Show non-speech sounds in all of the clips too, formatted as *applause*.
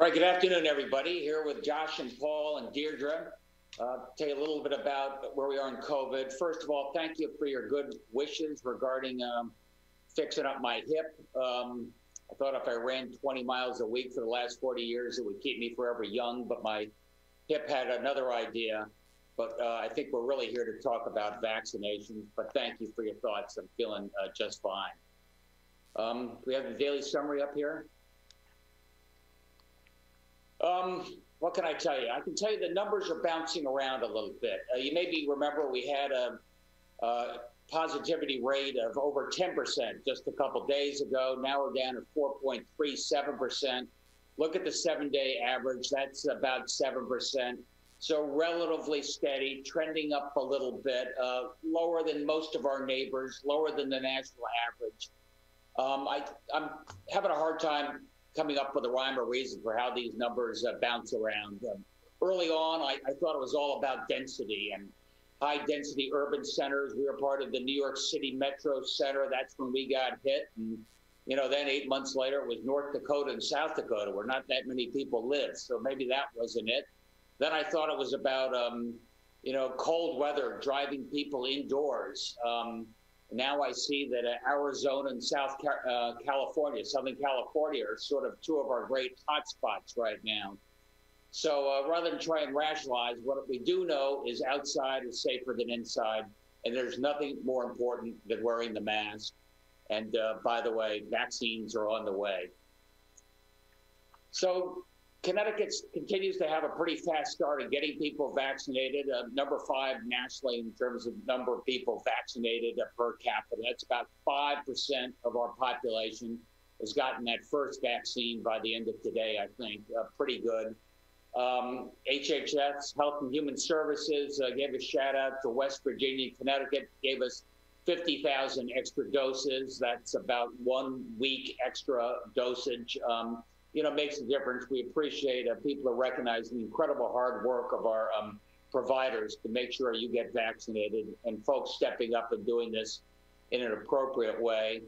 All right, good afternoon, everybody. Here with Josh and Paul and Deidre. Uh, tell you a little bit about where we are in COVID. First of all, thank you for your good wishes regarding um, fixing up my hip. Um, I thought if I ran 20 miles a week for the last 40 years, it would keep me forever young, but my hip had another idea. But uh, I think we're really here to talk about vaccinations. But thank you for your thoughts. I'm feeling uh, just fine. Um, we have the daily summary up here. Um, what can I tell you? I can tell you the numbers are bouncing around a little bit. Uh, you maybe remember we had a, a, positivity rate of over 10% just a couple days ago. Now we're down to 4.37%. Look at the seven day average, that's about 7%. So relatively steady, trending up a little bit, uh, lower than most of our neighbors, lower than the national average. Um, I, I'm having a hard time coming up with a rhyme or reason for how these numbers uh, bounce around. Um, early on, I, I, thought it was all about density and high density urban centers. We were part of the New York City Metro Center. That's when we got hit. And, you know, then eight months later, it was North Dakota and South Dakota, where not that many people live. So maybe that wasn't it. Then I thought it was about, um, you know, cold weather driving people indoors. Um, now I see that uh, Arizona and South uh, California, Southern California, are sort of two of our great hotspots right now. So uh, rather than try and rationalize, what we do know is outside is safer than inside, and there's nothing more important than wearing the mask. And uh, by the way, vaccines are on the way. So Connecticut continues to have a pretty fast start in getting people vaccinated. Uh, number five nationally in terms of number of people vaccinated uh, per capita. That's about 5% of our population has gotten that first vaccine by the end of today, I think. Uh, pretty good. Um, HHS, Health and Human Services, uh, gave a shout out to West Virginia, and Connecticut, gave us 50,000 extra doses. That's about one week extra dosage. Um, you know, makes a difference. We appreciate uh, people are recognizing the incredible hard work of our um, providers to make sure you get vaccinated and folks stepping up and doing this in an appropriate way.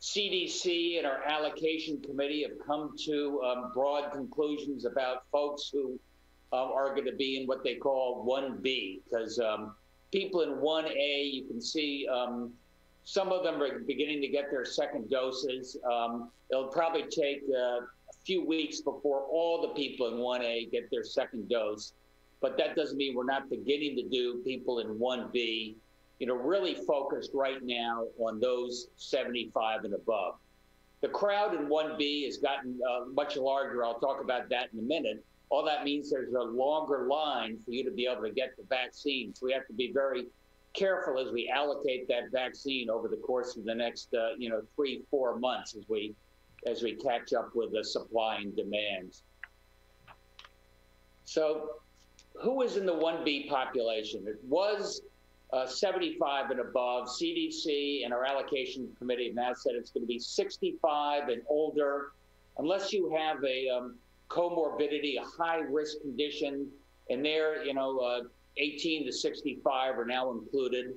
CDC and our allocation committee have come to um, broad conclusions about folks who um, are going to be in what they call 1B, because um, people in 1A, you can see um, some of them are beginning to get their second doses. Um, it'll probably take uh, few weeks before all the people in 1A get their second dose. But that doesn't mean we're not beginning to do people in 1B, you know, really focused right now on those 75 and above. The crowd in 1B has gotten uh, much larger. I'll talk about that in a minute. All that means there's a longer line for you to be able to get the vaccine. So we have to be very careful as we allocate that vaccine over the course of the next, uh, you know, three, four months as we as we catch up with the supply and demand. So who is in the 1B population? It was uh, 75 and above. CDC and our allocation committee now said it's going to be 65 and older, unless you have a um, comorbidity, a high risk condition. And there, you know, uh, 18 to 65 are now included.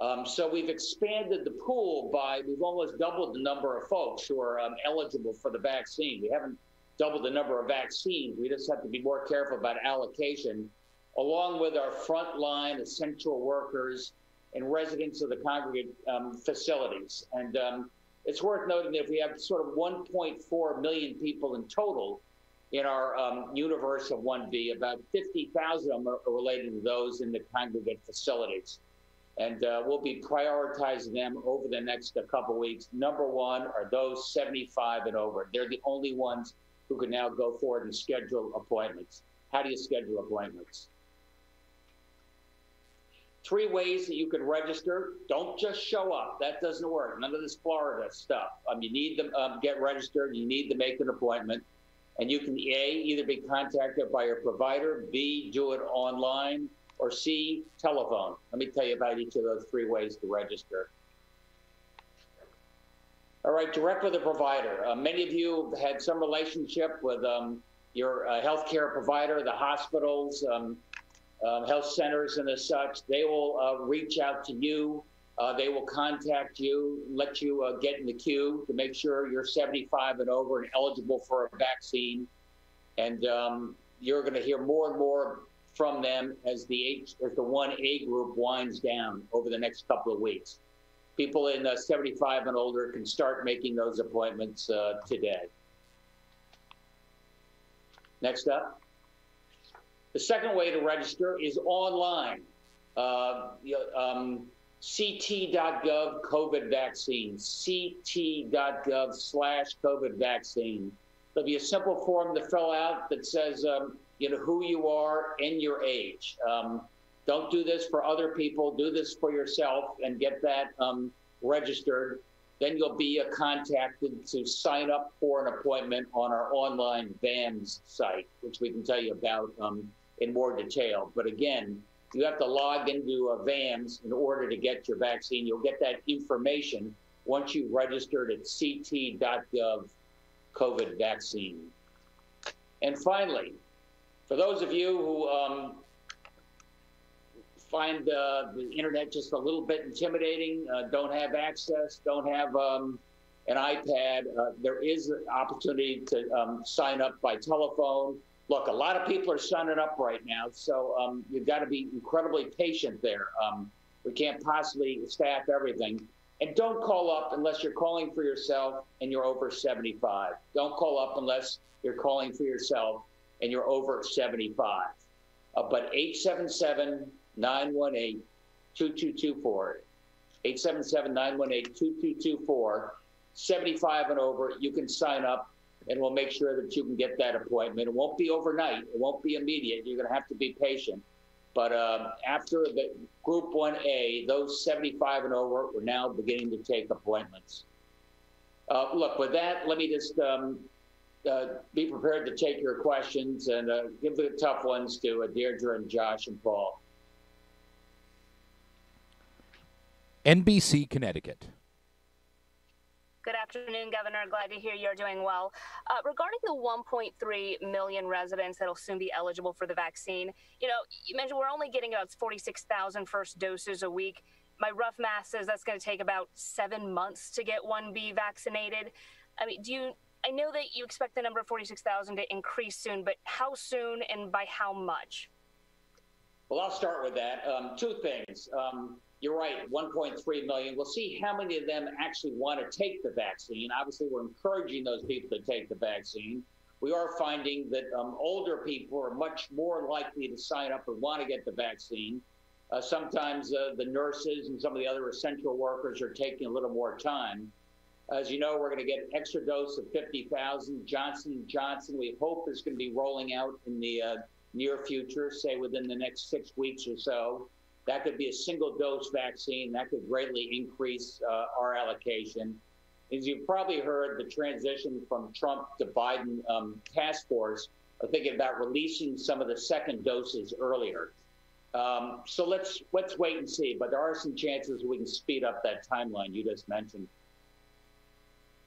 Um, so we've expanded the pool by, we've almost doubled the number of folks who are um, eligible for the vaccine. We haven't doubled the number of vaccines. We just have to be more careful about allocation, along with our frontline essential workers and residents of the congregate um, facilities. And um, it's worth noting that we have sort of 1.4 million people in total in our um, universe of 1B, about 50,000 of them are related to those in the congregate facilities and uh, we'll be prioritizing them over the next uh, couple weeks. Number one are those 75 and over. They're the only ones who can now go forward and schedule appointments. How do you schedule appointments? Three ways that you can register. Don't just show up. That doesn't work. None of this Florida stuff. Um, you need to um, get registered. You need to make an appointment. And you can A, either be contacted by your provider, B, do it online, or C, telephone. Let me tell you about each of those three ways to register. All right, direct with the provider. Uh, many of you have had some relationship with um, your uh, healthcare provider, the hospitals, um, uh, health centers, and as such. They will uh, reach out to you. Uh, they will contact you, let you uh, get in the queue to make sure you're 75 and over and eligible for a vaccine. And um, you're going to hear more and more from them as the H, as the 1A group winds down over the next couple of weeks. People in uh, 75 and older can start making those appointments uh, today. Next up. The second way to register is online. Uh, um, ct.gov COVID vaccine, ct.gov slash COVID vaccine. There'll be a simple form to fill out that says, um, you know, who you are and your age. Um, don't do this for other people. Do this for yourself and get that um, registered. Then you'll be uh, contacted to sign up for an appointment on our online VAMS site, which we can tell you about um, in more detail. But again, you have to log into a VAMS in order to get your vaccine. You'll get that information once you've registered at ct.gov COVID vaccine. And finally, for those of you who um, find uh, the internet just a little bit intimidating, uh, don't have access, don't have um, an iPad, uh, there is an opportunity to um, sign up by telephone. Look, a lot of people are signing up right now, so um, you've got to be incredibly patient there. Um, we can't possibly staff everything. And don't call up unless you're calling for yourself and you're over 75. Don't call up unless you're calling for yourself and you're over 75. Uh, but 877 918 2224. 877 918 2224. 75 and over, you can sign up and we'll make sure that you can get that appointment. It won't be overnight, it won't be immediate. You're going to have to be patient. But um, after the Group 1A, those 75 and over, we're now beginning to take appointments. Uh, look, with that, let me just um, uh, be prepared to take your questions and uh, give the tough ones to uh, Deidre and Josh and Paul. NBC Connecticut. Good afternoon, Governor. Glad to hear you're doing well. Uh, regarding the 1.3 million residents that'll soon be eligible for the vaccine, you know, you mentioned we're only getting about 46,000 first doses a week. My rough math says that's going to take about seven months to get 1B vaccinated. I mean, do you? I know that you expect the number of 46,000 to increase soon, but how soon and by how much? Well, I'll start with that. Um, two things. Um, you're right, 1.3 million. We'll see how many of them actually want to take the vaccine. Obviously, we're encouraging those people to take the vaccine. We are finding that um, older people are much more likely to sign up and want to get the vaccine. Uh, sometimes uh, the nurses and some of the other essential workers are taking a little more time. As you know, we're going to get an extra dose of 50,000. Johnson & Johnson, we hope, is going to be rolling out in the uh, near future, say within the next six weeks or so. That could be a single dose vaccine. That could greatly increase uh, our allocation. As you've probably heard, the transition from Trump to Biden um, task force are thinking about releasing some of the second doses earlier. Um, so let's let's wait and see. But there are some chances we can speed up that timeline you just mentioned.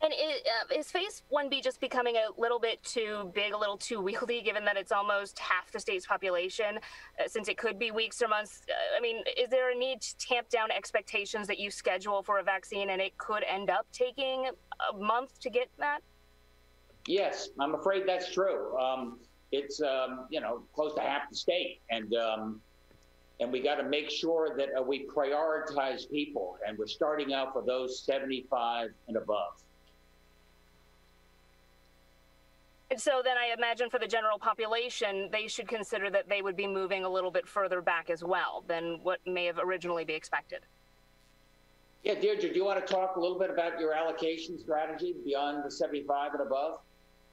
And it, uh, is phase 1B just becoming a little bit too big, a little too wieldy, given that it's almost half the state's population, uh, since it could be weeks or months? Uh, I mean, is there a need to tamp down expectations that you schedule for a vaccine and it could end up taking a month to get that? Yes, I'm afraid that's true. Um, it's, um, you know, close to half the state. And, um, and we got to make sure that uh, we prioritize people. And we're starting out for those 75 and above. And so then I imagine for the general population, they should consider that they would be moving a little bit further back as well than what may have originally be expected. Yeah, Deidre, do you want to talk a little bit about your allocation strategy beyond the 75 and above?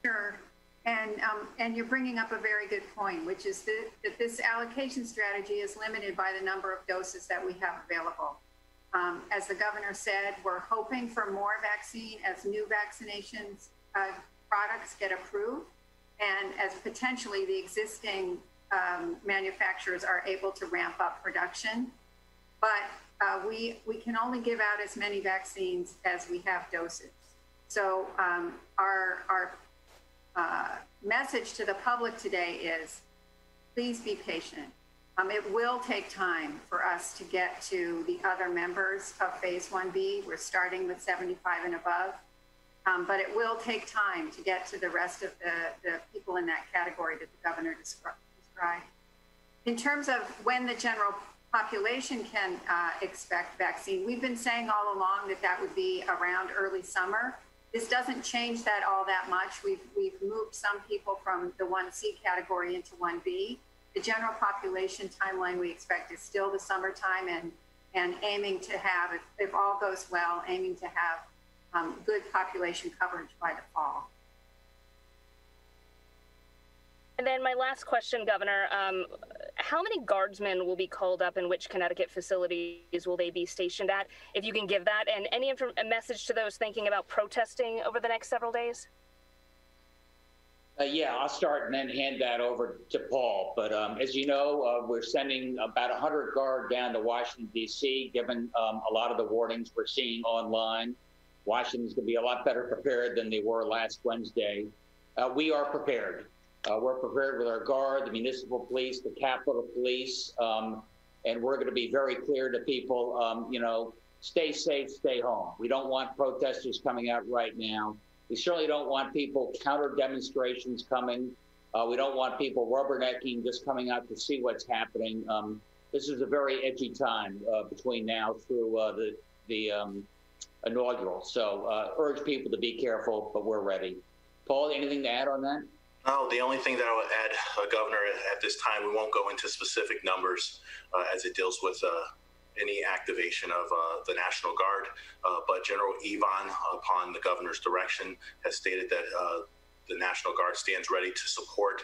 Sure. And, um, and you're bringing up a very good point, which is that, that, this allocation strategy is limited by the number of doses that we have available. Um, as the governor said, we're hoping for more vaccine as new vaccinations uh, products get approved and as potentially the existing um, manufacturers are able to ramp up production. But uh, we, we can only give out as many vaccines as we have doses. So um, our, our uh, message to the public today is please be patient. Um, it will take time for us to get to the other members of phase 1B. We're starting with 75 and above. Um, but it will take time to get to the rest of the, the people in that category that the governor descri- described. In terms of when the general population can uh, expect vaccine, we've been saying all along that that would be around early summer. This doesn't change that all that much. We've, we've moved some people from the 1C category into 1B. The general population timeline we expect is still the summertime and, and aiming to have, if, if all goes well, aiming to have um, good population coverage by the fall. And then my last question, Governor, um, how many guardsmen will be called up and which Connecticut facilities will they be stationed at? If you can give that and any inf- a message to those thinking about protesting over the next several days? Uh, yeah, I'll start and then hand that over to Paul. But um, as you know, uh, we're sending about 100 guard down to Washington, D.C., given um, a lot of the warnings we're seeing online. Washington's going to be a lot better prepared than they were last Wednesday. Uh, we are prepared. Uh, we're prepared with our guard, the municipal police, the Capitol Police, um, and we're going to be very clear to people, um, you know, stay safe, stay home. We don't want protesters coming out right now. We certainly don't want people counter demonstrations coming. Uh, we don't want people rubbernecking, just coming out to see what's happening. Um, this is a very edgy time uh, between now through uh, the the um, inaugural. So uh, urge people to be careful, but we're ready. Paul, anything to add on that? No, the only thing that I would add, uh, Governor, at this time, we won't go into specific numbers uh, as it deals with uh, any activation of uh, the National Guard. Uh, but General Evon, upon the governor's direction, has stated that uh, the National Guard stands ready to support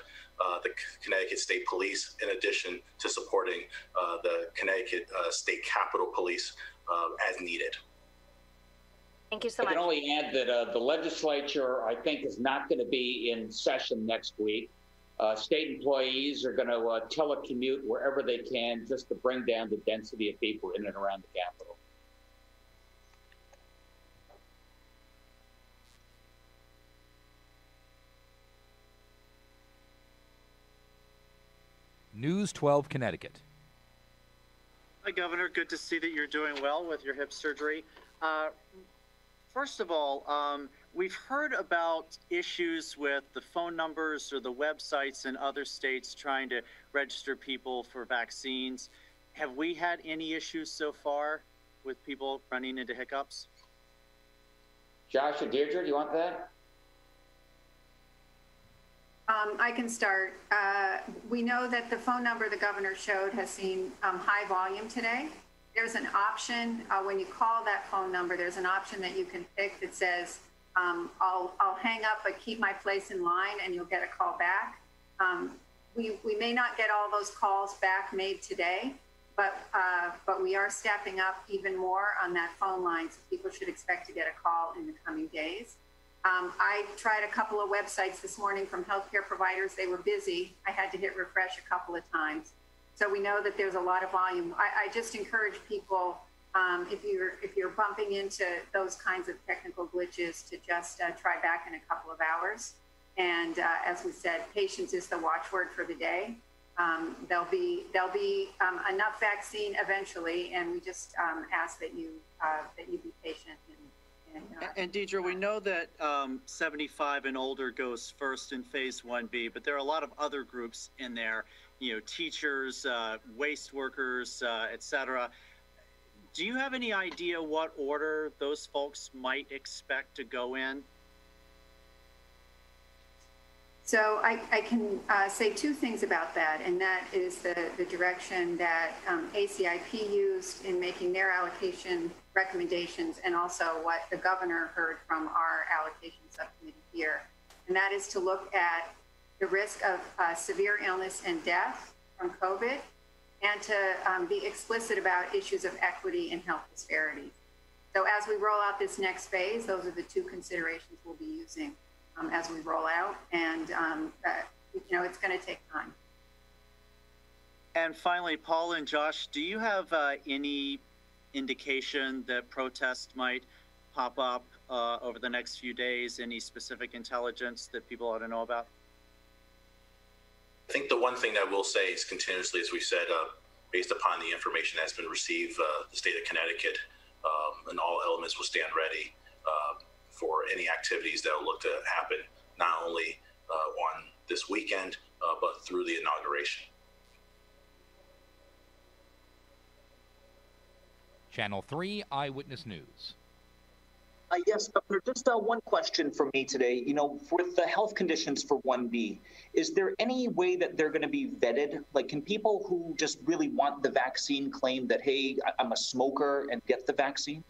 the Connecticut State Police, in addition to supporting the Connecticut State Capitol Police as needed. Thank you so I much. can only add that uh, the legislature, I think, is not going to be in session next week. Uh, state employees are going to uh, telecommute wherever they can just to bring down the density of people in and around the Capitol. News 12 Connecticut. Hi, Governor. Good to see that you're doing well with your hip surgery. Uh, first of all, um, we've heard about issues with the phone numbers or the websites in other states trying to register people for vaccines. Have we had any issues so far with people running into hiccups? Josh and Deirdre, do you want that? Um, I can start. Uh, we know that the phone number the governor showed has seen um, high volume today. There's an option uh, when you call that phone number. There's an option that you can pick that says, um, "I'll I'll hang up, but keep my place in line, and you'll get a call back." Um, we we may not get all those calls back made today, but uh, but we are stepping up even more on that phone line, so people should expect to get a call in the coming days. Um, I tried a couple of websites this morning from healthcare providers. They were busy. I had to hit refresh a couple of times. So we know that there's a lot of volume. I, I just encourage people, um, if you're if you're bumping into those kinds of technical glitches, to just uh, try back in a couple of hours. And uh, as we said, patience is the watchword for the day. Um, there'll be there'll be um, enough vaccine eventually, and we just um, ask that you uh, that you be patient and and, uh, and Deidre, we know that um, 75 and older goes first in phase 1B, but there are a lot of other groups in there, you know, teachers, uh, waste workers, uh, et cetera. Do you have any idea what order those folks might expect to go in? So I, I can uh, say two things about that, and that is the, the direction that um, ACIP used in making their allocation recommendations, and also what the governor heard from our allocation subcommittee here. And that is to look at the risk of uh, severe illness and death from COVID, and to um, be explicit about issues of equity and health disparities. So as we roll out this next phase, those are the two considerations we'll be using um, as we roll out, and um, uh, you know it's going to take time. And finally, Paul and Josh, do you have uh, any indication that protests might pop up uh, over the next few days? Any specific intelligence that people ought to know about? I think the one thing that we'll say is continuously, as we said, uh, based upon the information that's been received, uh, the state of Connecticut um, and all elements will stand ready uh, for any activities that will look to happen, not only uh, on this weekend, uh, but through the inauguration. Channel 3 Eyewitness News. Uh, yes, Governor, just uh, one question for me today. You know, with the health conditions for 1B, is there any way that they're going to be vetted? Like, can people who just really want the vaccine claim that, hey, I'm a smoker and get the vaccine?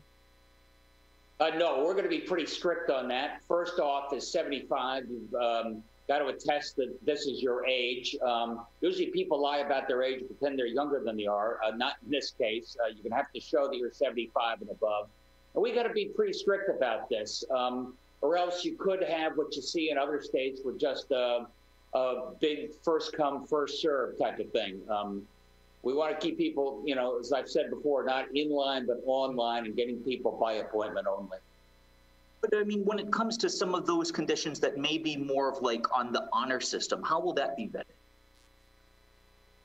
Uh, no, we're going to be pretty strict on that. First off, is 75. You've um, got to attest that this is your age. Um, usually, people lie about their age, pretend they're younger than they are. Uh, not in this case. Uh, you're going to have to show that you're 75 and above. And we got to be pretty strict about this, um, or else you could have what you see in other states with just a, a big first come, first serve type of thing. Um, we want to keep people, you know, as I've said before, not in line, but online and getting people by appointment only. But I mean, when it comes to some of those conditions that may be more of like on the honor system, how will that be vetted?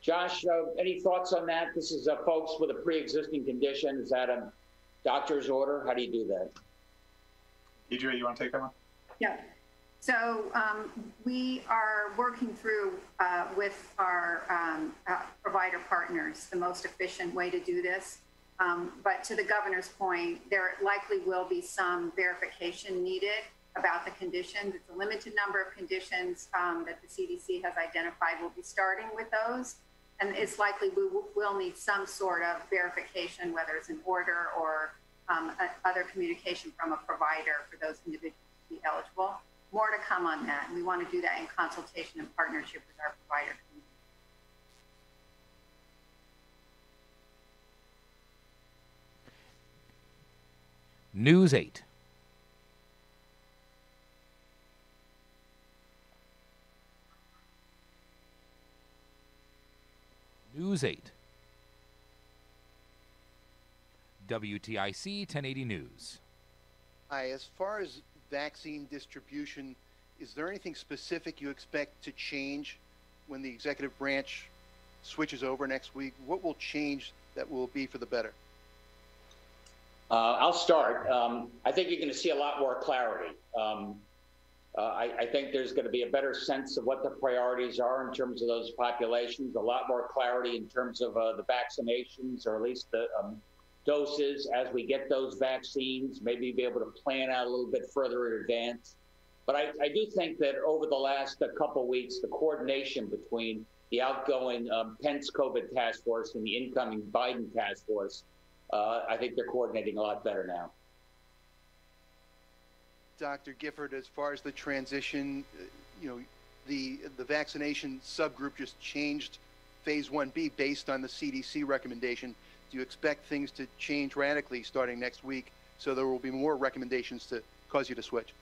Josh, uh, any thoughts on that? This is uh, folks with a pre-existing condition. Is that a doctor's order? How do you do that? Deidre, you want to take that one? Yeah. So um, we are working through uh, with our um, uh, provider partners the most efficient way to do this. Um, but to the governor's point, there likely will be some verification needed about the conditions. It's a limited number of conditions um, that the CDC has identified. We'll be starting with those. And it's likely we will- need some sort of verification, whether it's an order or um, a- other communication from a provider for those individuals to be eligible. More to come on that. And we want to do that in consultation and partnership with our provider community. News 8. News 8. WTIC 1080 News. Hi, as far as vaccine distribution, is there anything specific you expect to change when the executive branch switches over next week? What will change that will be for the better? Uh, I'll start. Um, I think you're going to see a lot more clarity. Um, uh, I, I think there's going to be a better sense of what the priorities are in terms of those populations, a lot more clarity in terms of uh, the vaccinations, or at least the um, doses as we get those vaccines, maybe be able to plan out a little bit further in advance. But I, I do think that over the last uh, couple weeks, the coordination between the outgoing um, Pence COVID task force and the incoming Biden task force uh, I think they're coordinating a lot better now. Dr. Gifford, as far as the transition, uh, you know, the the vaccination subgroup just changed phase 1B based on the CDC recommendation. Do you expect things to change radically starting next week so there will be more recommendations to cause you to switch?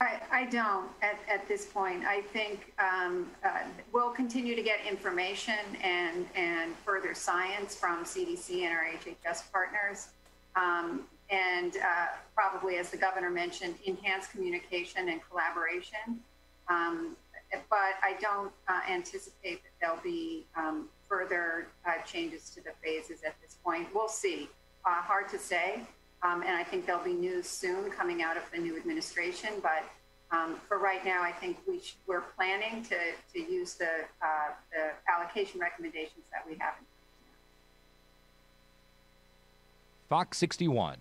I, I don't at, at this point. I think um, uh, we'll continue to get information and, and further science from CDC and our HHS partners. Um, and uh, probably, as the governor mentioned, enhanced communication and collaboration. Um, but I don't uh, anticipate that there'll be um, further uh, changes to the phases at this point. We'll see. Uh, hard to say. Um, and I think there'll be news soon coming out of the new administration. But um, for right now, I think we we're planning to, to use the, uh, the allocation recommendations that we have. Fox 61.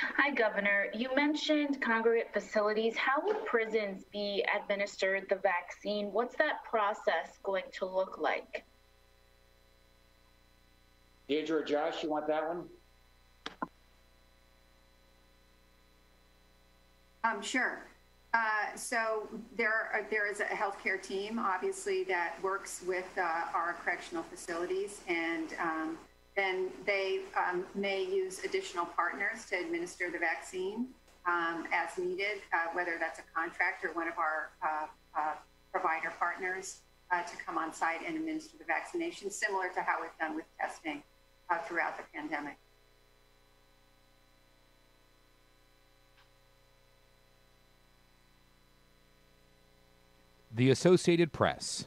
Hi, Governor. You mentioned congregate facilities. How will prisons be administered the vaccine? What's that process going to look like? Deidre or Josh, you want that one? Um, sure. Uh, so there, are, there is a healthcare team, obviously, that works with uh, our correctional facilities, and um, then they um, may use additional partners to administer the vaccine um, as needed, uh, whether that's a contract or one of our uh, uh, provider partners uh, to come on site and administer the vaccination, similar to how we've done with testing uh, throughout the pandemic. The Associated Press.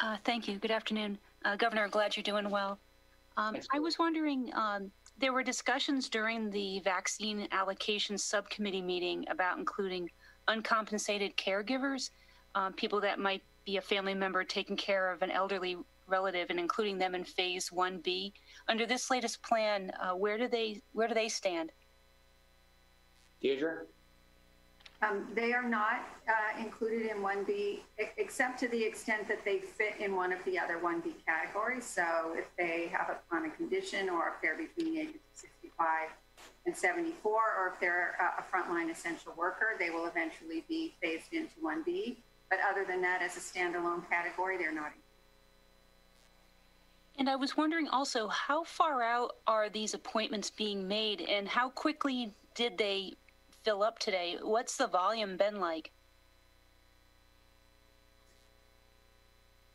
Uh, thank you. Good afternoon. Uh, Governor, glad you're doing well. Um, I was wondering, um, there were discussions during the vaccine allocation subcommittee meeting about including uncompensated caregivers, um, people that might be a family member taking care of an elderly relative and including them in phase 1B. Under this latest plan, uh, where do they where do they stand? Deidre? Um, they are not uh, included in 1B, e- except to the extent that they fit in one of the other 1B categories. So if they have a chronic condition or if they're between the ages of 65 and 74, or if they're a frontline essential worker, they will eventually be phased into 1B. But other than that, as a standalone category, they're not. And I was wondering also, how far out are these appointments being made and how quickly did they fill up today? What's the volume been like?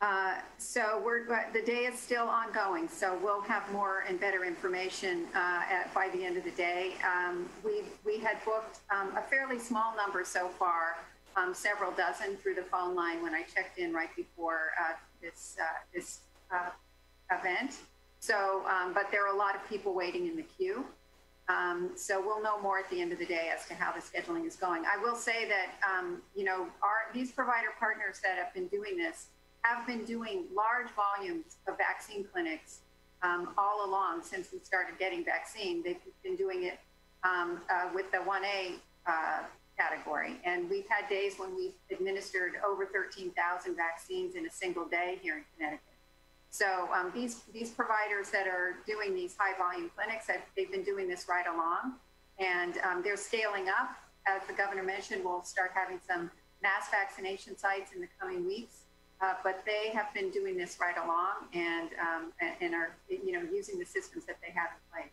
Uh, so we're, the day is still ongoing, so we'll have more and better information uh, at, by the end of the day. Um, we, we had booked um, a fairly small number so far, um, several dozen through the phone line when I checked in right before uh, this, uh, this uh, event. So, um, but there are a lot of people waiting in the queue. Um, so we'll know more at the end of the day as to how the scheduling is going. I will say that, um, you know, our, these provider partners that have been doing this have been doing large volumes of vaccine clinics um, all along since we started getting vaccine. They've been doing it um, uh, with the 1A uh, category. And we've had days when we've administered over 13,000 vaccines in a single day here in Connecticut. So um, these these providers that are doing these high volume clinics, have, they've been doing this right along, and um, they're scaling up. As the governor mentioned, we'll start having some mass vaccination sites in the coming weeks. Uh, but they have been doing this right along, and um, and, are you know using the systems that they have in place.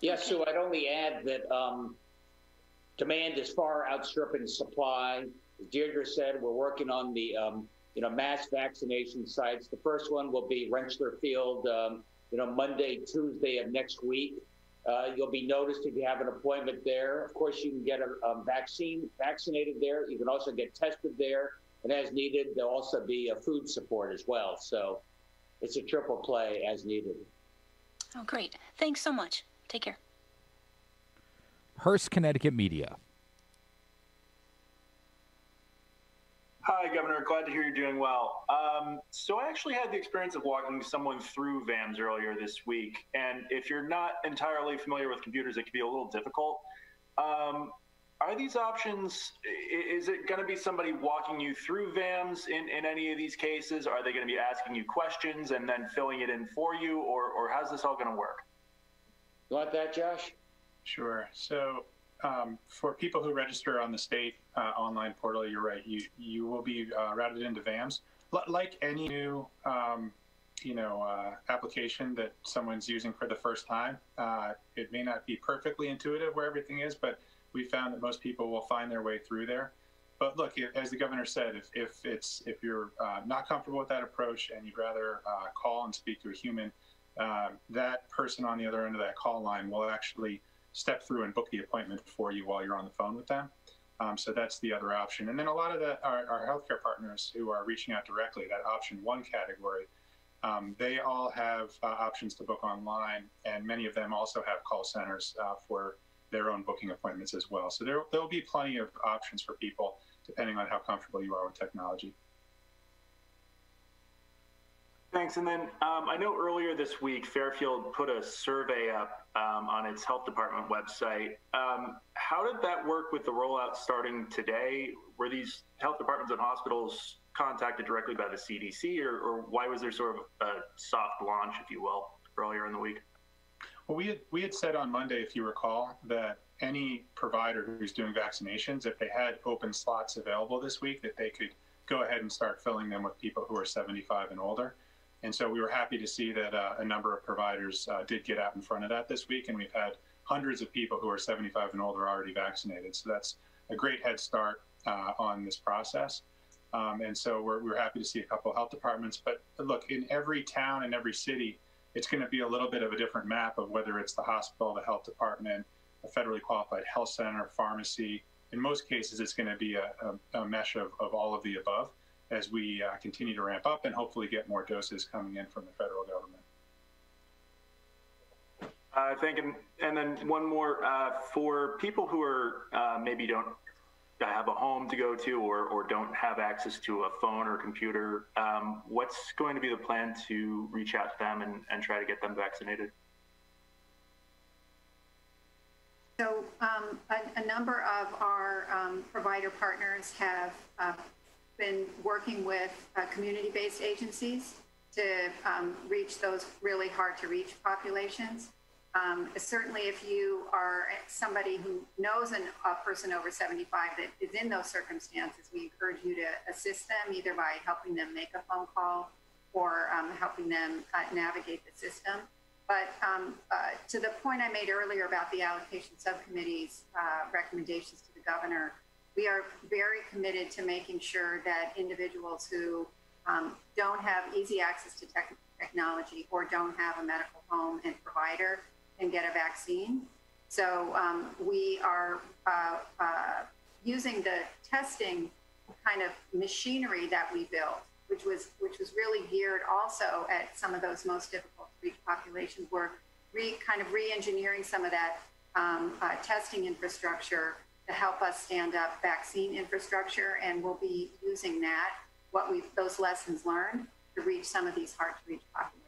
Yes, Sue, I'd only add that um, demand is far outstripping supply. As Deidre said, we're working on the um, you know mass vaccination sites. The first one will be Rentschler Field, um, you know Monday, Tuesday of next week. Uh, you'll be noticed if you have an appointment there. Of course, you can get a, a vaccine vaccinated there. You can also get tested there, and as needed, there'll also be a food support as well. So it's a triple play as needed. Oh, great. Thanks so much. Take care. Hearst, Connecticut Media. Hi, Governor. Glad to hear you're doing well. Um, so, I actually had the experience of walking someone through VAMS earlier this week. And if you're not entirely familiar with computers, it can be a little difficult. Um, are these options, is it going to be somebody walking you through VAMS in, in any of these cases? Are they going to be asking you questions and then filling it in for you? Or, or how's this all going to work? You want that, Josh? Sure. So um, for people who register on the state uh, online portal, you're right. You you will be uh, routed into VAMS, L- like any new um, you know uh, application that someone's using for the first time. Uh, it may not be perfectly intuitive where everything is, but we found that most people will find their way through there. But look, as the governor said, if, if it's if you're uh, not comfortable with that approach and you'd rather uh, call and speak to a human, that person on the other end of that call line will actually step through and book the appointment for you while you're on the phone with them. Um, so that's the other option. And then a lot of the, our, our healthcare partners who are reaching out directly, that option one category, um, they all have uh, options to book online, and many of them also have call centers uh, for their own booking appointments as well. So there will be plenty of options for people depending on how comfortable you are with technology. Thanks. And then um, I know earlier this week, Fairfield put a survey up um, on its health department website. Um, how did that work with the rollout starting today? Were these health departments and hospitals contacted directly by the CDC, or, or why was there sort of a soft launch, if you will, earlier in the week? Well, we had, we had said on Monday, if you recall, that any provider who's doing vaccinations, if they had open slots available this week, that they could go ahead and start filling them with people who are 75 and older. And so we were happy to see that uh, a number of providers uh, did get out in front of that this week, and we've had hundreds of people who are 75 and older already vaccinated. So that's a great head start uh, on this process. Um, and so we're, we're happy to see a couple of health departments. But look, in every town and every city, it's going to be a little bit of a different map of whether it's the hospital, the health department, a federally qualified health center, pharmacy. In most cases, it's going to be a, a, a mesh of, of all of the above as we uh, continue to ramp up and hopefully get more doses coming in from the federal government. Uh, thank you. And then one more uh, for people who are uh, maybe don't have a home to go to or, or don't have access to a phone or computer, um, what's going to be the plan to reach out to them and, and try to get them vaccinated? So um, a, a, number of our um, provider partners have uh, been working with uh, community-based agencies to um, reach those really hard to reach populations. Um, certainly, if you are somebody who knows an, a person over 75 that is in those circumstances, we encourage you to assist them either by helping them make a phone call or um, helping them uh, navigate the system. But um, uh, to the point I made earlier about the allocation subcommittee's uh, recommendations to the governor, we are very committed to making sure that individuals who um, don't have easy access to tech technology or don't have a medical home and provider can get a vaccine. So um, we are uh, uh, using the testing kind of machinery that we built, which was which was really geared also at some of those most difficult to reach populations. We're re, kind of re-engineering some of that um, uh, testing infrastructure to help us stand up vaccine infrastructure, and we'll be using that what we those lessons learned to reach some of these hard to reach populations.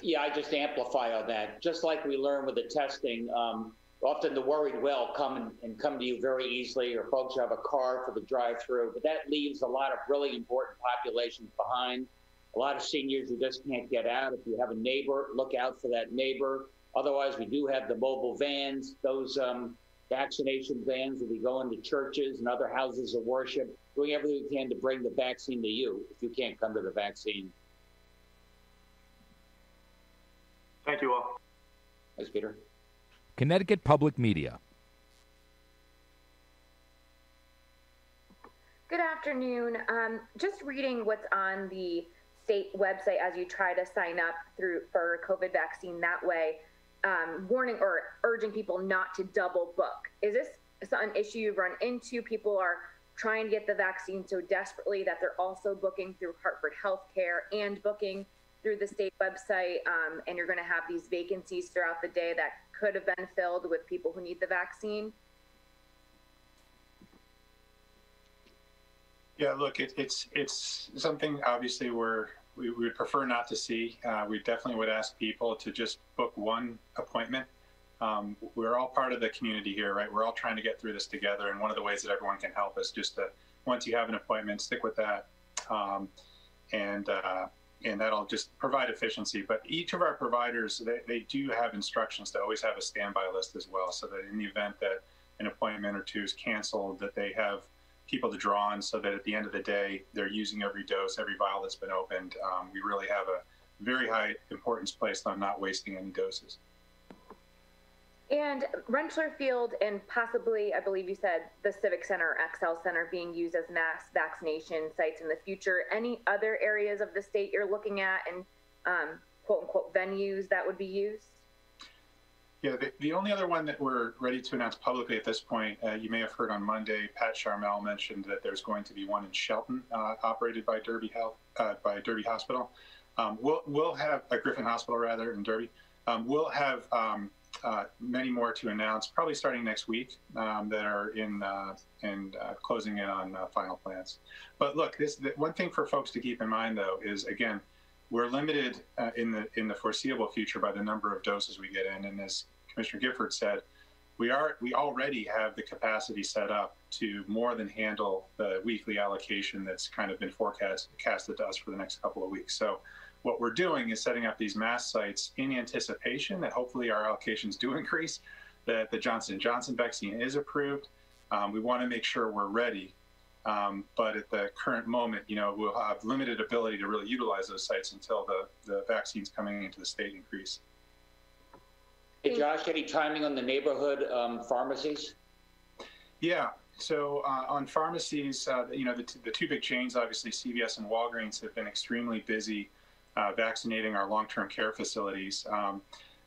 Yeah, I just amplify on that. Just like we learned with the testing, um, often the worried well come and, and, come to you very easily, or folks who have a car for the drive-through. But that leaves a lot of really important populations behind. A lot of seniors who just can't get out. If you have a neighbor, look out for that neighbor. Otherwise, we do have the mobile vans. Those um, vaccination vans will be going to churches and other houses of worship, doing everything we can to bring the vaccine to you if you can't come to the vaccine. Thank you all. Thanks, Peter. Connecticut Public Media. Good afternoon. Um, just reading what's on the state website as you try to sign up through for a COVID vaccine that way um, warning or urging people not to double book. Is this an issue you've run into? People are trying to get the vaccine so desperately that they're also booking through Hartford Healthcare and booking through the state website, um, and you're going to have these vacancies throughout the day that could have been filled with people who need the vaccine. Yeah, look, it, it's it's something obviously we're we, would prefer not to see. Uh, we definitely would ask people to just book one appointment. Um, we're all part of the community here, right? We're all trying to get through this together, and one of the ways that everyone can help is just to once you have an appointment, stick with that, um, and uh, and that'll just provide efficiency. But each of our providers, they, they do have instructions to always have a standby list as well, so that in the event that an appointment or two is canceled, that they have people to draw on so that at the end of the day, they're using every dose, every vial that's been opened. Um, we really have a very high importance placed on not wasting any doses. And Rentschler Field and possibly, I believe you said, the Civic Center, XL Center being used as mass vaccination sites in the future. Any other areas of the state you're looking at and um, quote unquote venues that would be used? Yeah, the, the only other one that we're ready to announce publicly at this point, uh, you may have heard on Monday, Pat Charmel mentioned that there's going to be one in Shelton, uh, operated by Derby Health, uh, by Derby Hospital. Um, we'll we'll have a Griffin Hospital rather in Derby. Um, we'll have um, uh, many more to announce, probably starting next week, um, that are in uh, uh, closing in on final plans. But look, this the, one thing for folks to keep in mind though is again we're limited uh, in the in the foreseeable future by the number of doses we get in, and as Commissioner Gifford said, we are we already have the capacity set up to more than handle the weekly allocation that's kind of been forecasted to us for the next couple of weeks. So what we're doing is setting up these mass sites in anticipation that hopefully our allocations do *laughs* increase, that the Johnson & Johnson vaccine is approved. Um, we want to make sure we're ready um, but at the current moment, you know, we'll have limited ability to really utilize those sites until the, the vaccines coming into the state increase. Hey, Josh, any timing on the neighborhood um, pharmacies? Yeah. So uh, on pharmacies, uh, you know, the, the two big chains, obviously CVS and Walgreens, have been extremely busy uh, vaccinating our long-term care facilities. Um,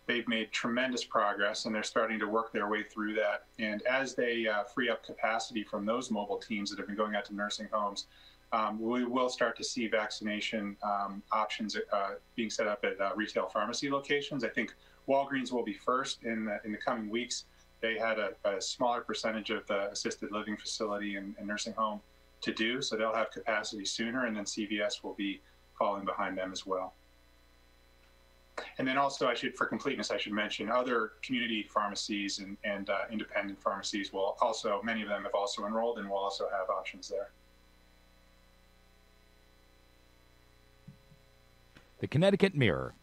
they've made tremendous progress and they're starting to work their way through that. And as they uh, free up capacity from those mobile teams that have been going out to nursing homes, um, we will start to see vaccination um, options uh, being set up at uh, retail pharmacy locations. I think Walgreens will be first in the, in the coming weeks. they had a, a smaller percentage of the assisted living facility and, and nursing home to do, so they'll have capacity sooner, and then CVS will be falling behind them as well. And then also, I should, for completeness, I should mention other community pharmacies and, and uh, independent pharmacies will also, many of them have also enrolled and will also have options there. The Connecticut Mirror.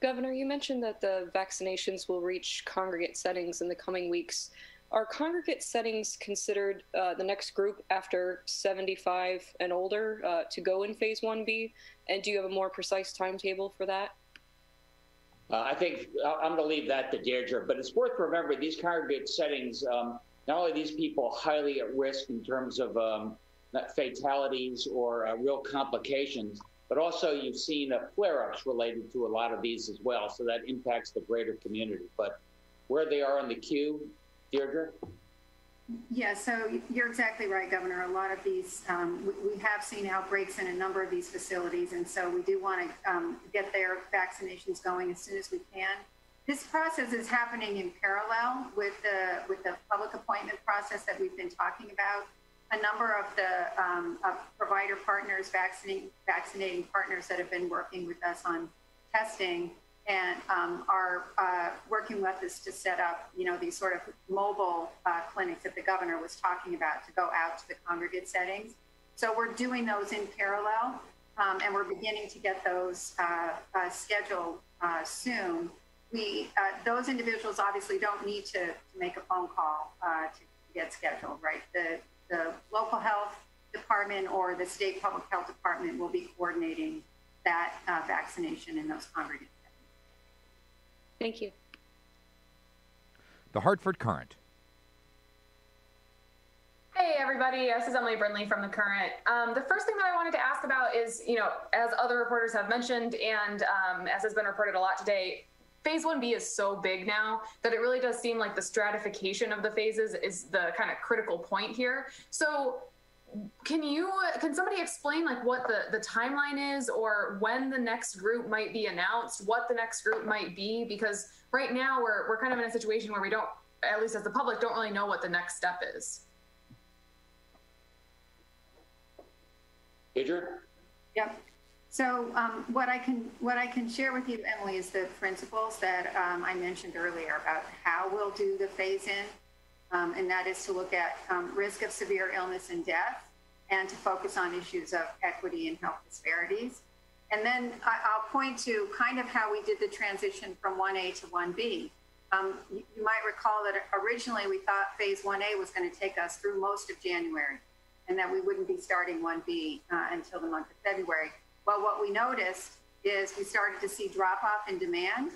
Governor, you mentioned that the vaccinations will reach congregate settings in the coming weeks. Are congregate settings considered uh, the next group after 75 and older uh, to go in phase 1B? And do you have a more precise timetable for that? Uh, I think I'm going to leave that to Deidre, but it's worth remembering these congregate settings, um, not only these people highly at risk in terms of um, fatalities or uh, real complications, but also you've seen uh, flare-ups related to a lot of these as well. So that impacts the greater community. But where they are in the queue, Deidre? Yeah, so you're exactly right, Governor. A lot of these, um, we, we, have seen outbreaks in a number of these facilities, and so we do want to um, get their vaccinations going as soon as we can. This process is happening in parallel with the with the public appointment process that we've been talking about. A number of the um, provider partners, vaccinating vaccinating partners that have been working with us on testing and um, are uh, working with us to set up, you know, these sort of mobile uh, clinics that the governor was talking about to go out to the congregate settings. So we're doing those in parallel, um, and we're beginning to get those uh, uh scheduled uh, soon. We uh, those individuals obviously don't need to, to make a phone call to get scheduled, right? The the local health department or the state public health department will be coordinating that vaccination in those congregate Thank you. The Hartford Courant. Hey everybody, this is Emily Brindley from The Courant. Um, the first thing that I wanted to ask about is, you know, as other reporters have mentioned and um, as has been reported a lot today, phase 1B is so big now that it really does seem like the stratification of the phases is the kind of critical point here. So can you can somebody explain like what the the timeline is or when the next group might be announced what the next group might be because right now we're we're kind of in a situation where we don't at least as the public don't really know what the next step is Adrian? Yep. So um, what I can what I can share with you, Emily, is the principles that um, I mentioned earlier about how we'll do the phase in um, and that is to look at um, risk of severe illness and death and to focus on issues of equity and health disparities. And then I, will point to kind of how we did the transition from 1A to 1B. Um, you, might recall that originally we thought phase 1A was going to take us through most of January and that we wouldn't be starting 1B uh, until the month of February. Well, what we noticed is we started to see drop off in demand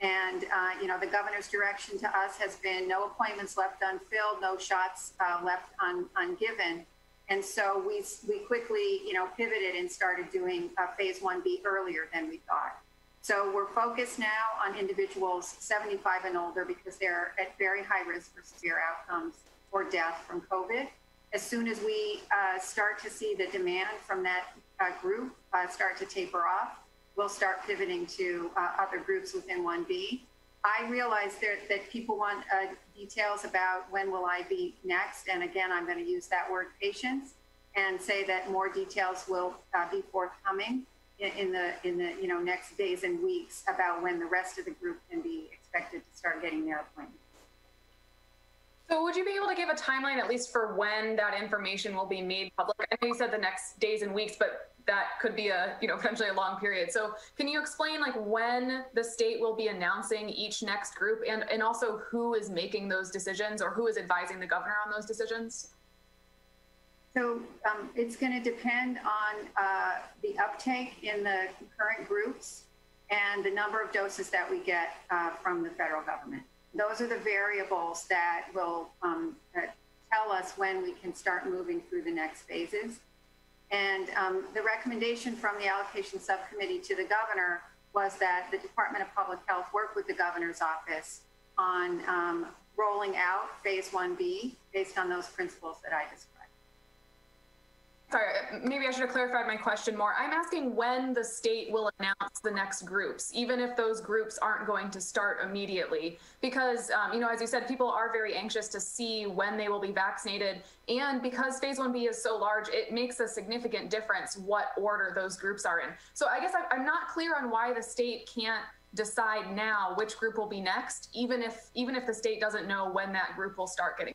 and, uh, you know, the governor's direction to us has been no appointments left unfilled, no shots uh, left un, ungiven. And so we, we quickly, you know, pivoted and started doing uh, phase 1B earlier than we thought. So we're focused now on individuals 75 and older because they're at very high risk for severe outcomes or death from COVID. As soon as we uh, start to see the demand from that uh, group start to taper off, we'll start pivoting to uh, other groups within 1B. I realize there, that people want uh, details about when will I be next, and again, I'm going to use that word patience and say that more details will uh, be forthcoming in, in, the in the you know next days and weeks about when the rest of the group can be expected to start getting their appointments. So, would you be able to give a timeline at least for when that information will be made public? I know you said the next days and weeks, but that could be a you know potentially a long period. So can you explain like when the state will be announcing each next group and and also who is making those decisions or who is advising the governor on those decisions? So um, it's going to depend on uh, the uptake in the current groups and the number of doses that we get uh, from the federal government those are the variables that will um, uh, tell us when we can start moving through the next phases and um, the recommendation from the allocation subcommittee to the governor was that the Department of Public Health work with the governor's office on um, rolling out phase 1B based on those principles that I described. Sorry, maybe I should have clarified my question more. I'm asking when the state will announce the next groups, even if those groups aren't going to start immediately. Because, um, you know, as you said, people are very anxious to see when they will be vaccinated. And because phase 1B is so large, it makes a significant difference what order those groups are in. So I guess I'm not clear on why the state can't decide now which group will be next, even if even if the state doesn't know when that group will start getting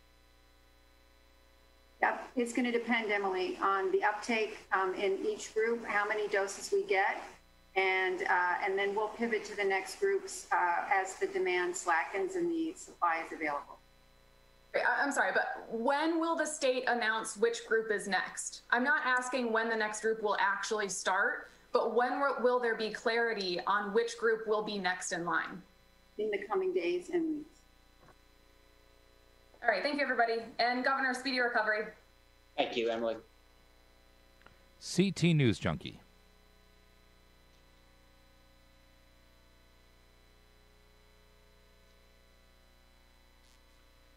Yep, it's going to depend, Emily, on the uptake um, in each group, how many doses we get, and uh, and then we'll pivot to the next groups uh, as the demand slackens and the supply is available. I'm sorry, but when will the state announce which group is next? I'm not asking when the next group will actually start, but when will there be clarity on which group will be next in line? In the coming days and weeks. All right, thank you, everybody. And Governor, speedy recovery. Thank you, Emily. CT News Junkie.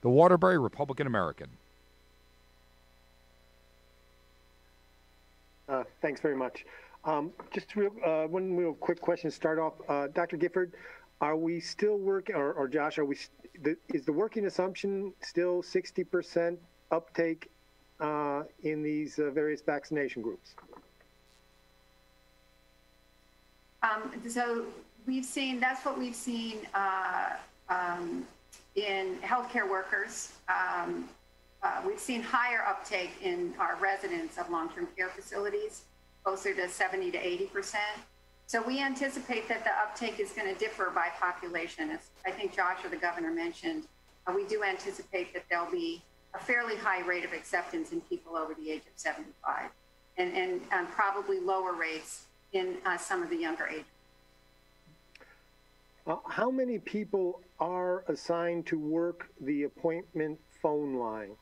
The Waterbury Republican American. Uh, thanks very much. Um, just real, uh, one real quick question to start off. Uh, Dr. Gifford, are we still working, or, or Josh, are we the, is the working assumption still 60% uptake uh, in these uh, various vaccination groups? Um, so we've seen, that's what we've seen uh, um, in healthcare workers. Um, uh, we've seen higher uptake in our residents of long-term care facilities, closer to 70 to 80 percent. So we anticipate that the uptake is going to differ by population. As I think Josh or the governor mentioned, uh, we do anticipate that there'll be a fairly high rate of acceptance in people over the age of 75 and, and, and probably lower rates in uh, some of the younger age. Uh, how many people are assigned to work the appointment phone line?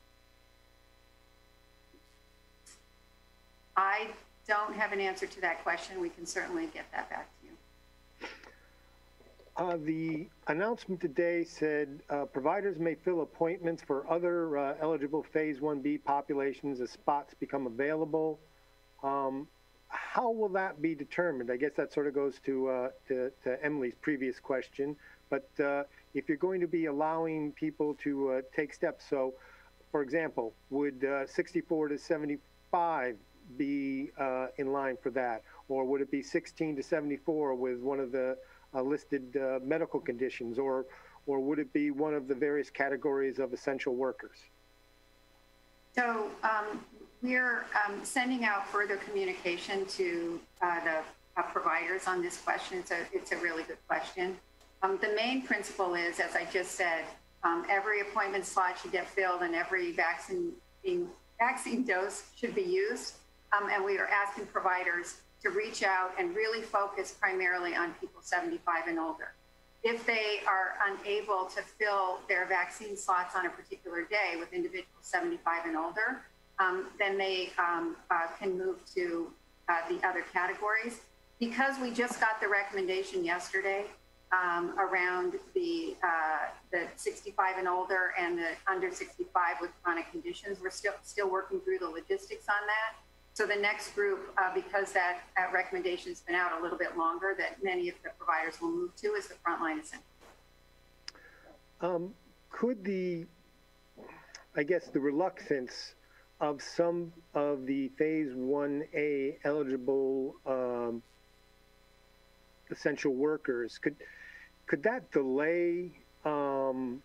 I don't have an answer to that question. We can certainly get that back to you. Uh, the announcement today said uh, providers may fill appointments for other uh, eligible phase 1B populations as spots become available. Um, how will that be determined? I guess that sort of goes to, uh, to, to, Emily's previous question. But uh, if you're going to be allowing people to uh, take steps, so for example, would 64 to 75 be uh, in line for that? Or would it be 16 to 74 with one of the uh, listed uh, medical conditions? Or, or would it be one of the various categories of essential workers? So um, we're um, sending out further communication to uh, the uh, providers on this question. It's a, it's a really good question. Um, the main principle is, as I just said, um, every appointment slot should get filled and every vaccine, vaccine dose should be used. Um, and we are asking providers to reach out and really focus primarily on people 75 and older. If they are unable to fill their vaccine slots on a particular day with individuals 75 and older, um, then they um, uh, can move to uh, the other categories. Because we just got the recommendation yesterday um, around the uh, the 65 and older and the under 65 with chronic conditions, we're still still working through the logistics on that. So the next group, uh, because that, that recommendation has been out a little bit longer, that many of the providers will move to is the frontline essential. Um, could the, I guess, the reluctance of some of the phase 1A eligible um, essential workers, could, could that delay um,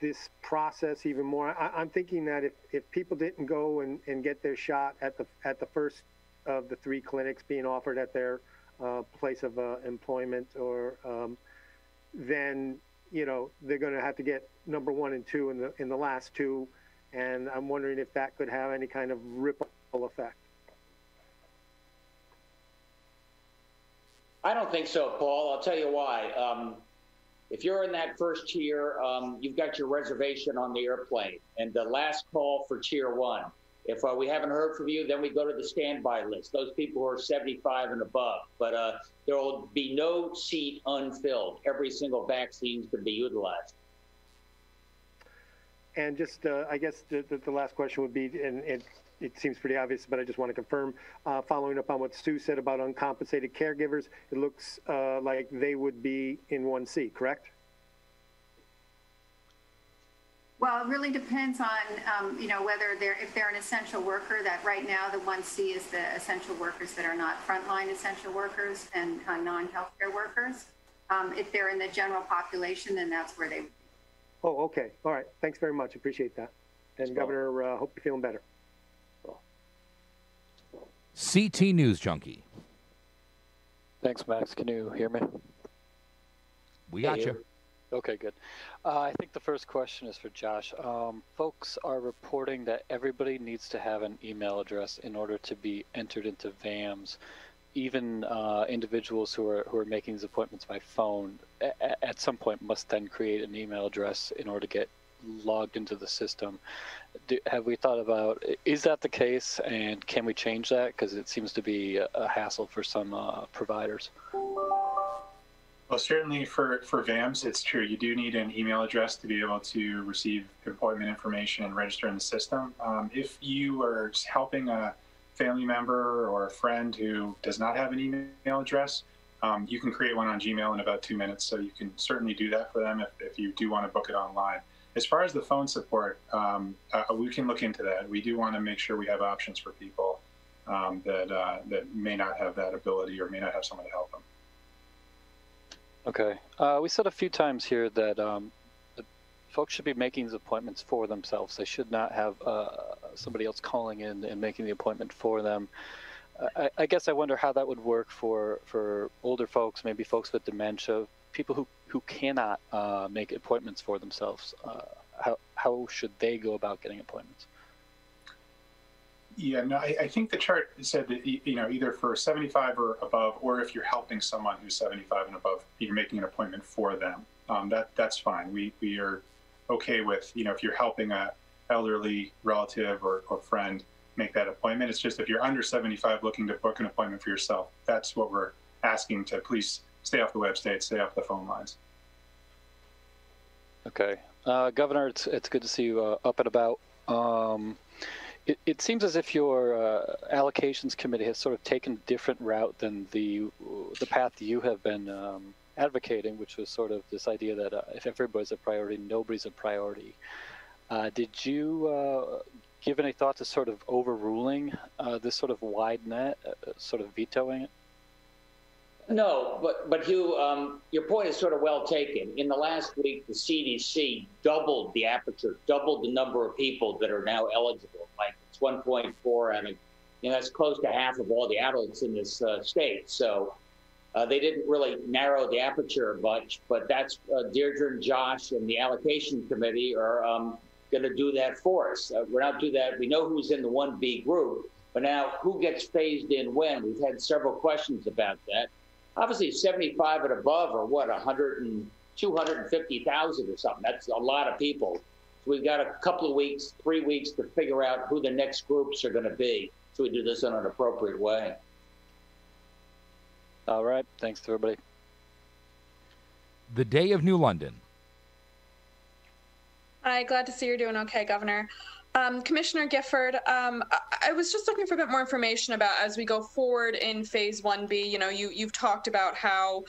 this process even more. I, am thinking that if, if people didn't go and, and get their shot at the at the first of the three clinics being offered at their uh, place of uh, employment, or um, then you know they're going to have to get number one and two in the in the last two, and I'm wondering if that could have any kind of ripple effect. I don't think so, Paul. I'll tell you why. Um, if you're in that first tier, um, you've got your reservation on the airplane and the last call for tier one. If uh, we haven't heard from you, then we go to the standby list, those people who are 75 and above. But uh, there will be no seat unfilled. Every single vaccine to be utilized. and just, uh, I guess the, the, the last question would be, and it, it seems pretty obvious, but I just want to confirm, uh, following up on what Sue said about uncompensated caregivers, it looks uh, like they would be in 1C, correct? Well, it really depends on, um, you know, whether they're, if they're an essential worker, that right now the 1C is the essential workers that are not frontline essential workers and uh, non-healthcare workers. Um, if they're in the general population, then that's where they would be. Oh, okay. All right. Thanks very much. Appreciate that. And Governor, uh, hope you're feeling better. CT News Junkie. Thanks, Max. Can you hear me? We got you. Okay, good. Uh, I think the first question is for Josh. Um, folks are reporting that everybody needs to have an email address in order to be entered into VAMS. Even uh, individuals who are who are making these appointments by phone a- at some point must then create an email address in order to get logged into the system. Do, have we thought about is that the case, and can we change that? Because it seems to be a, a hassle for some uh, providers. Well, certainly for, for VAMS, it's true. You do need an email address to be able to receive appointment information and register in the system. Um, if you are helping a family member or a friend who does not have an email address, um, you can create one on Gmail in about two minutes. So you can certainly do that for them if, if you do want to book it online. As far as the phone support, um, uh, we can look into that. We do want to make sure we have options for people um, that uh, that may not have that ability or may not have someone to help them. Okay. Uh, we said a few times here that, um, folks should be making these appointments for themselves. They should not have uh, somebody else calling in and making the appointment for them. I, I, guess I wonder how that would work for, for older folks, maybe folks with dementia, people who, who cannot uh, make appointments for themselves. Uh, how, how should they go about getting appointments? Yeah, no, I, I, think the chart said that you know either for 75 or above, or if you're helping someone who's 75 and above, you're making an appointment for them. Um, that that's fine. We we are okay with you know if you're helping a elderly relative or, or friend make that appointment. It's just if you're under 75 looking to book an appointment for yourself, that's what we're asking to please stay off the website, stay off the phone lines. Okay, uh, Governor, it's it's good to see you uh, up and about. Um, it, it seems as if your uh, allocations committee has sort of taken a different route than the the path you have been um, advocating, which was sort of this idea that uh, if everybody's a priority, nobody's a priority. Uh, did you uh, give any thought to sort of overruling this sort of wide net, sort of vetoing it? No, but but Hugh, um, your point is sort of well taken. In the last week, the CDC doubled the aperture, doubled the number of people that are now eligible. Like it's 1.4, I mean, you know, that's close to half of all the adults in this uh, state. So uh, they didn't really narrow the aperture much, but that's uh, Deidre and Josh and the allocation committee are um, going to do that for us. Uh, we're not do that. We know who's in the 1B group, but now who gets phased in when? We've had several questions about that obviously 75 and above are what 100 and 250,000 or something. That's a lot of people. So we've got a couple of weeks, three weeks to figure out who the next groups are going to be. So we do this in an appropriate way. All right. Thanks to everybody. The Day of New London. Hi, glad to see you're doing okay, Governor. Um, Commissioner Gifford, um, I was just looking for a bit more information about as we go forward in Phase 1B. You know, you, you've talked about how,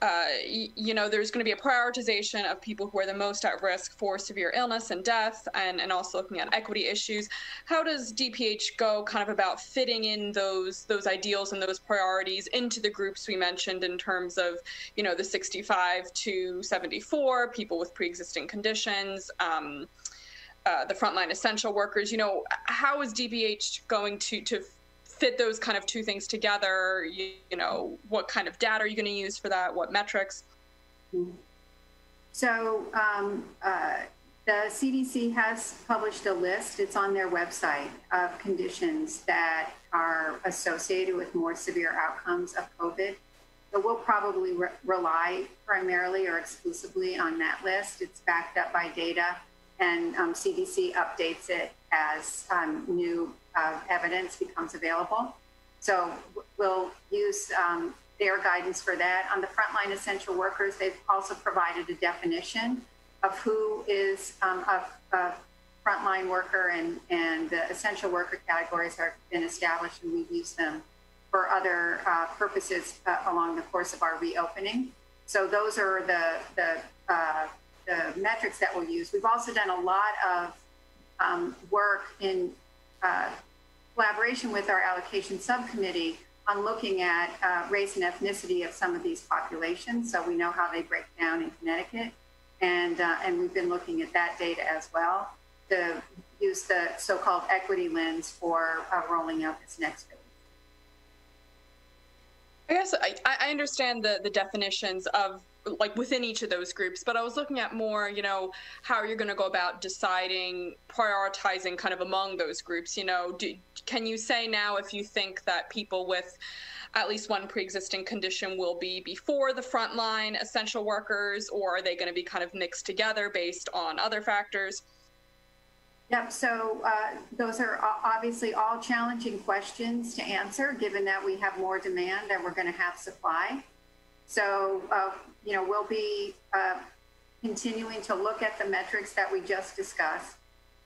uh, you know, there's going to be a prioritization of people who are the most at risk for severe illness and death, and, and also looking at equity issues. How does DPH go kind of about fitting in those those ideals and those priorities into the groups we mentioned in terms of, you know, the 65 to 74, people with pre-existing conditions? Um, uh, the frontline essential workers. You know, how is DPH going to to fit those kind of two things together? You, you know, what kind of data are you going to use for that? What metrics? So um, uh, the CDC has published a list. It's on their website of conditions that are associated with more severe outcomes of COVID. So we'll probably re- rely primarily or exclusively on that list. It's backed up by data and um, CDC updates it as um, new uh, evidence becomes available. So we'll use um, their guidance for that. On the frontline essential workers, they've also provided a definition of who is um, of, of frontline worker and, and the essential worker categories have been established and we've used them for other uh, purposes uh, along the course of our reopening. So those are the, the, uh, the metrics that we'll use. We've also done a lot of um, work in uh, collaboration with our allocation subcommittee on looking at uh, race and ethnicity of some of these populations. So we know how they break down in Connecticut. And, uh, and we've been looking at that data as well to use the so-called equity lens for uh, rolling out this next phase. I guess I, I understand the, the definitions of like within each of those groups but i was looking at more you know how you're going to go about deciding prioritizing kind of among those groups you know do, can you say now if you think that people with at least one pre-existing condition will be before the frontline essential workers or are they going to be kind of mixed together based on other factors Yep. So uh, those are obviously all challenging questions to answer, given that we have more demand than we're going to have supply. So, uh, you know, we'll be uh, continuing to look at the metrics that we just discussed.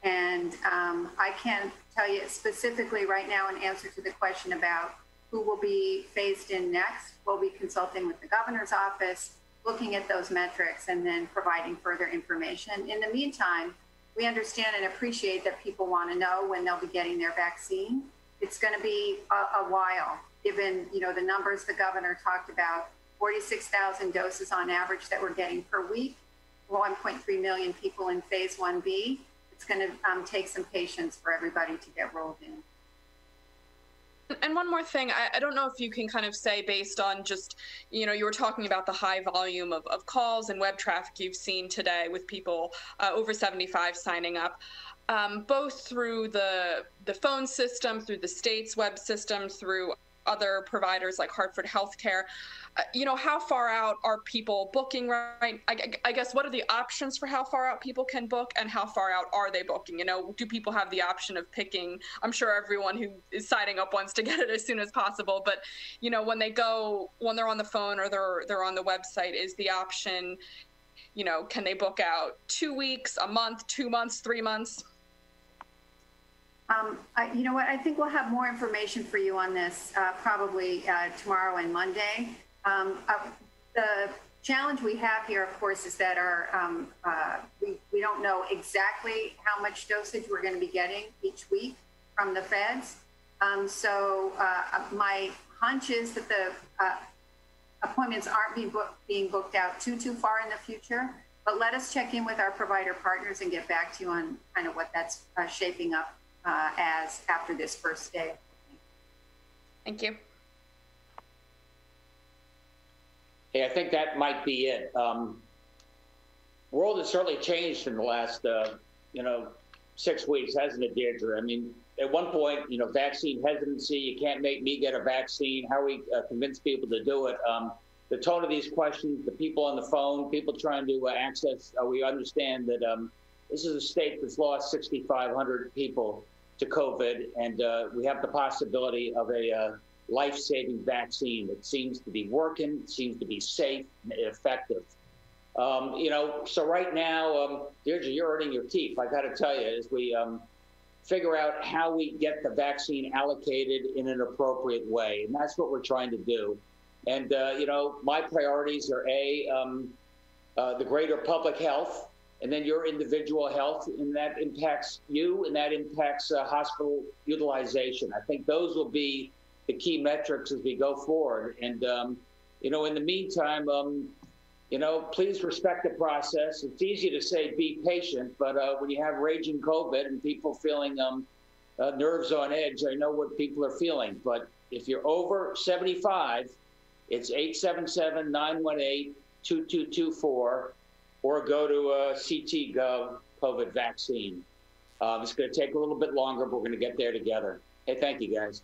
And um, I can't tell you specifically right now an answer to the question about who will be phased in next. We'll be consulting with the governor's office, looking at those metrics, and then providing further information. In the meantime, we understand and appreciate that people want to know when they'll be getting their vaccine. It's going to be a, a while, given you know the numbers the governor talked about: 46,000 doses on average that we're getting per week, 1.3 million people in Phase 1B. It's going to um, take some patience for everybody to get rolled in. And one more thing, I, I, don't know if you can kind of say based on just, you know, you were talking about the high volume of, of calls and web traffic you've seen today with people uh, over 75 signing up. Um, both through the the phone system, through the state's web system, through other providers like Hartford Healthcare. Uh, you know, how far out are people booking right? I, I, guess what are the options for how far out people can book and how far out are they booking? You know, do people have the option of picking? I'm sure everyone who is signing up wants to *laughs* get it as soon as possible, but you know, when they go, when they're on the phone or they're they're on the website, is the option, you know, can they book out two weeks, a month, two months, three months? Um, I, you know what? I think we'll have more information for you on this uh, probably uh, tomorrow and Monday. Um, uh, the challenge we have here, of course, is that our um, uh, we, we don't know exactly how much dosage we're going to be getting each week from the feds. Um, so uh, my hunch is that the uh, appointments aren't being, book, being booked out too too far in the future. But let us check in with our provider partners and get back to you on kind of what that's shaping up uh, as after this first day. Thank you. Hey, I think that might be it. Um, world has certainly changed in the last, uh, you know, six weeks, hasn't it, Deidre? I mean, at one point, you know, vaccine hesitancy, you can't make me get a vaccine. How we uh, convince people to do it? Um, the tone of these questions, the people on the phone, people trying to uh, access, uh, we understand that um, this is a state that's lost 6,500 people to COVID, and uh, we have the possibility of a uh, life-saving vaccine that seems to be working, seems to be safe and effective. Um, you know, so right now, um, Deidre, you're earning your teeth. I got to tell you, as we um, figure out how we get the vaccine allocated in an appropriate way, and that's what we're trying to do. And uh, you know, my priorities are a um, uh, the greater public health and then your individual health, and that impacts you, and that impacts uh, hospital utilization. I think those will be the key metrics as we go forward. And um, you know, in the meantime, um, you know, please respect the process. It's easy to say be patient, but uh, when you have raging COVID and people feeling um, uh, nerves on edge, I know what people are feeling. But if you're over 75, it's 877 918 2224 or go to a CT Gov COVID vaccine. Um, it's going to take a little bit longer, but we're going to get there together. Hey, thank you, guys.